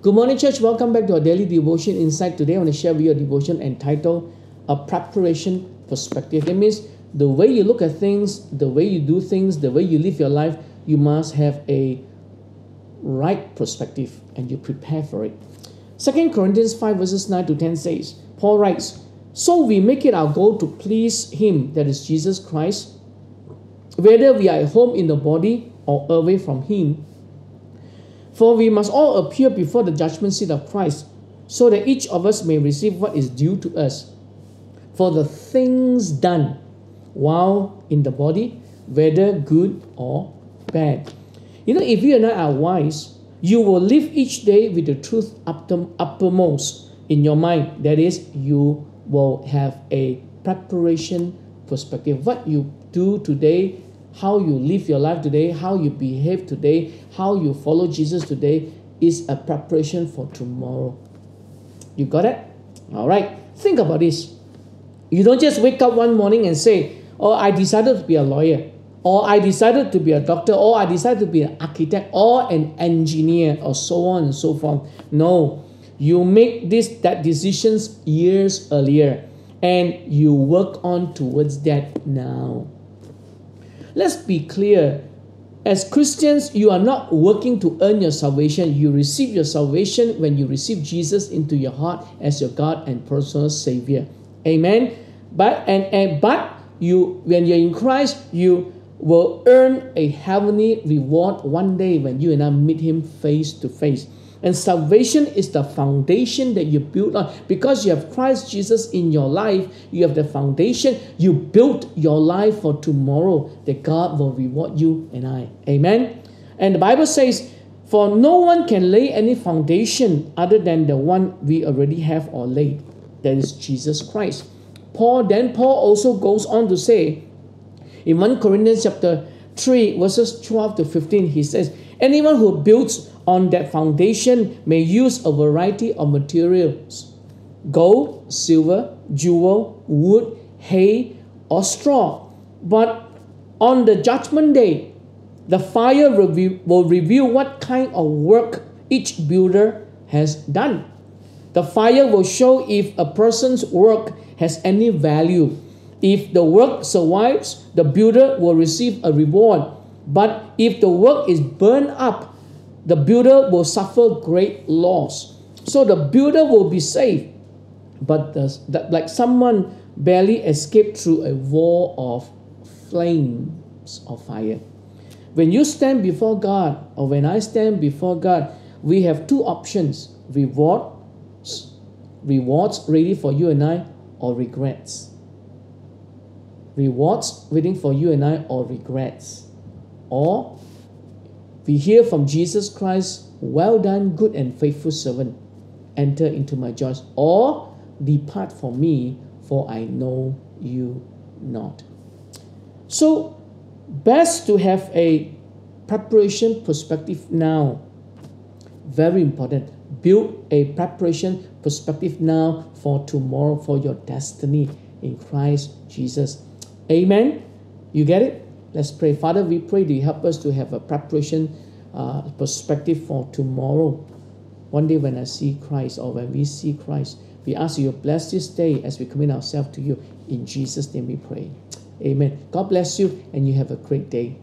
Good morning, church. Welcome back to our daily devotion insight. Today, I want to share with you a devotion entitled A Preparation Perspective. That means the way you look at things, the way you do things, the way you live your life, you must have a right perspective and you prepare for it. Second Corinthians 5 verses 9 to 10 says, Paul writes, So we make it our goal to please him, that is Jesus Christ, whether we are at home in the body or away from him. For we must all appear before the judgment seat of Christ, so that each of us may receive what is due to us for the things done while in the body, whether good or bad. You know, if you and I are wise, you will live each day with the truth uppermost in your mind. That is, you will have a preparation perspective. What you do today, how you live your life today, how you behave today, how you follow Jesus today is a preparation for tomorrow. You got it? All right. Think about this. You don't just wake up one morning and say, Oh, I decided to be a lawyer or I decided to be a doctor, or I decided to be an architect, or an engineer, or so on and so forth. No, you make this that decisions years earlier, and you work on towards that now. Let's be clear. As Christians, you are not working to earn your salvation. You receive your salvation when you receive Jesus into your heart as your God and personal Savior. Amen. But and, and but you when you're in Christ, you will earn a heavenly reward one day when you and I meet Him face to face. And salvation is the foundation that you build on. Because you have Christ Jesus in your life, you have the foundation. You build your life for tomorrow that God will reward you and I. Amen. And the Bible says, For no one can lay any foundation other than the one we already have or laid. That is Jesus Christ. Paul, then Paul also goes on to say, in 1 Corinthians chapter 3, verses 12 to 15, he says, Anyone who builds on that foundation may use a variety of materials gold, silver, jewel, wood, hay, or straw. But on the judgment day, the fire will reveal what kind of work each builder has done. The fire will show if a person's work has any value if the work survives, the builder will receive a reward. But if the work is burned up, the builder will suffer great loss. So the builder will be saved, but the, the, like someone barely escaped through a wall of flames of fire. When you stand before God, or when I stand before God, we have two options rewards, rewards ready for you and I, or regrets rewards waiting for you and I or regrets. Or we hear from Jesus Christ, well done, good and faithful servant, enter into my joy. Or depart from me, for I know you not. So, best to have a preparation perspective now. Very important. Build a preparation perspective now for tomorrow, for your destiny in Christ Jesus. Amen. You get it? Let's pray. Father, we pray that you help us to have a preparation uh, perspective for tomorrow. One day when I see Christ or when we see Christ, we ask you to bless this day as we commit ourselves to you. In Jesus' name we pray. Amen. God bless you and you have a great day.